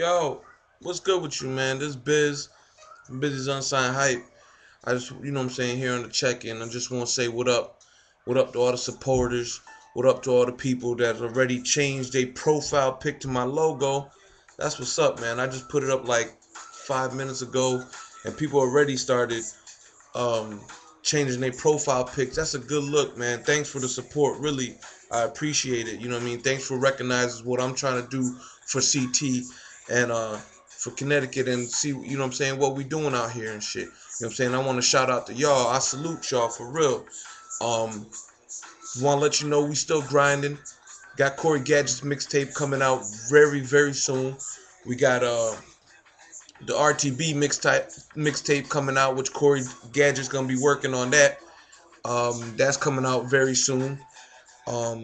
Yo, what's good with you, man? This Biz, Biz's Unsigned Hype. I just, you know what I'm saying, here on the check-in. I just want to say what up. What up to all the supporters. What up to all the people that already changed their profile pic to my logo. That's what's up, man. I just put it up like five minutes ago, and people already started um, changing their profile pics. That's a good look, man. Thanks for the support. Really, I appreciate it. You know what I mean? Thanks for recognizing what I'm trying to do for CT and uh, for Connecticut and see, you know what I'm saying, what we doing out here and shit. You know what I'm saying? I want to shout out to y'all. I salute y'all for real. Um, want to let you know we still grinding. Got Corey Gadget's mixtape coming out very, very soon. We got uh the RTB mixtape mixtape coming out, which Corey Gadget's gonna be working on that. Um, that's coming out very soon. Um,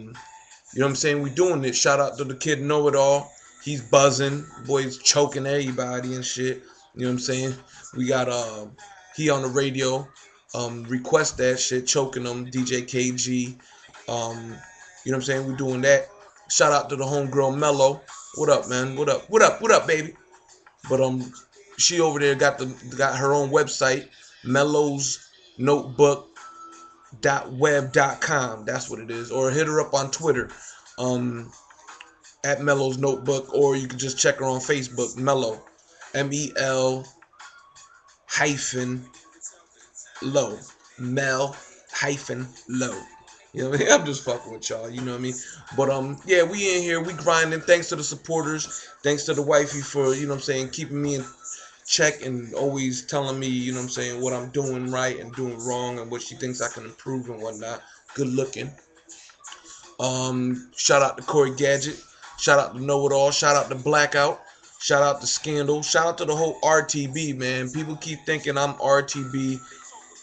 you know what I'm saying? We doing it. Shout out to the kid Know It All. He's buzzing. Boy's choking everybody and shit. You know what I'm saying? We got uh he on the radio. Um, request that shit, choking them. DJ KG. Um, you know what I'm saying? We're doing that. Shout out to the homegirl Mello. What up, man? What up? What up? What up, baby? But um, she over there got the got her own website, Mello's Notebook dot web dot com. That's what it is. Or hit her up on Twitter, um, at Mello's Notebook, or you can just check her on Facebook, Mello, M E L hyphen low, Mel hyphen low. You know what I mean? I'm just fucking with y'all, you know what I mean? But um yeah, we in here, we grinding. Thanks to the supporters, thanks to the wifey for, you know what I'm saying, keeping me in check and always telling me, you know what I'm saying, what I'm doing right and doing wrong and what she thinks I can improve and whatnot. Good looking. Um, shout out to Corey Gadget. Shout out to Know It All. Shout out to Blackout. Shout out to Scandal. Shout out to the whole RTB, man. People keep thinking I'm RTB.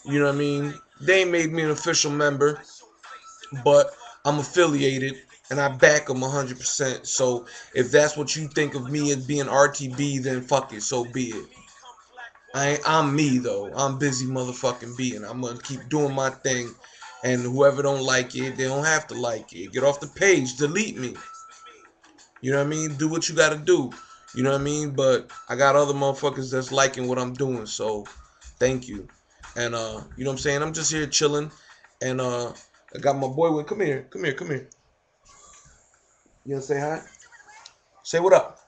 You know what I mean? They made me an official member, but I'm affiliated and I back them 100%. So if that's what you think of me as being RTB, then fuck it, so be it. I I'm me though. I'm busy motherfucking being. I'm gonna keep doing my thing, and whoever don't like it, they don't have to like it. Get off the page, delete me. You know what I mean? Do what you gotta do. You know what I mean? But I got other motherfuckers that's liking what I'm doing, so thank you. And uh, you know what I'm saying? I'm just here chilling, and uh, I got my boy with. Come here, come here, come here. You gonna say hi? Say what up.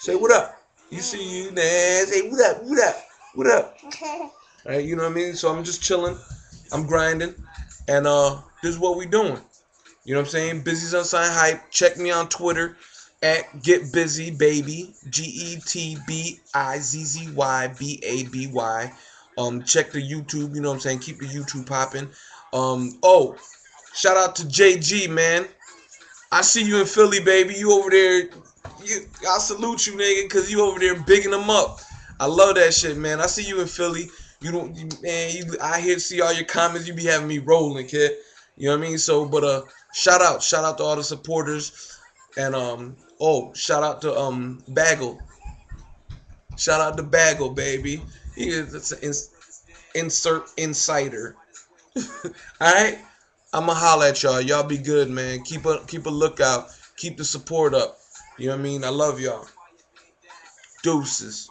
Say what up. You see you there. Say what up, what up, what up. All right, you know what I mean? So I'm just chilling. I'm grinding. And uh this is what we doing. You know what I'm saying? Bizzy's Unsigned Hype. Check me on Twitter at Get Busy Baby. G E T B I Z Z Y B A B Y. Um, check the YouTube, you know what I'm saying? Keep the YouTube popping. Um, oh, shout out to JG, man. I see you in Philly, baby. You over there. You, I salute you, nigga, because you over there bigging them up. I love that shit, man. I see you in Philly. You don't, you, man. You, I hear see all your comments. You be having me rolling, kid. You know what I mean? So, but uh, shout out, shout out to all the supporters, and um, oh, shout out to um Bagel. Shout out to Bagel, baby. He is an insert insider. all right. I'ma holla at y'all. Y'all be good, man. Keep a keep a lookout. Keep the support up. You know what I mean? I love y'all. Deuces.